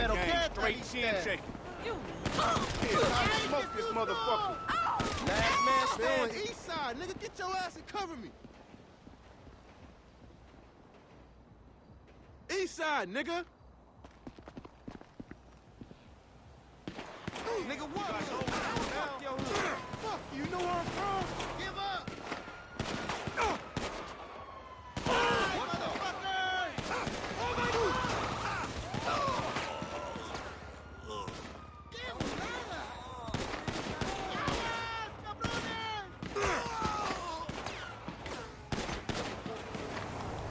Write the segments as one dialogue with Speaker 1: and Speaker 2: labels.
Speaker 1: Straight chin shaking.
Speaker 2: You
Speaker 1: Here, time to smoke this motherfucker.
Speaker 3: Last man standing. East side, nigga, get your ass and cover me. East side, nigga. Nigga, what? Oh,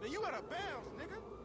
Speaker 3: Now you out of bounds, nigga.